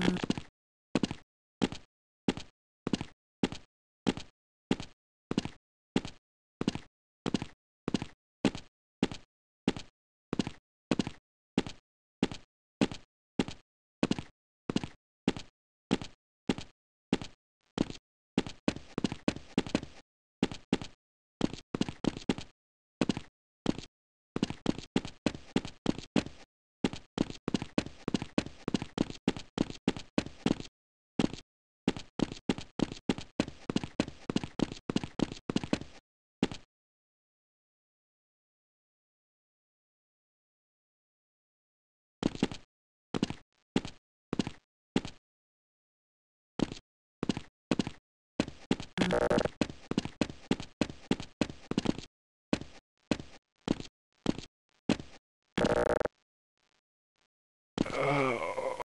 you Thank you.